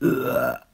Ugh.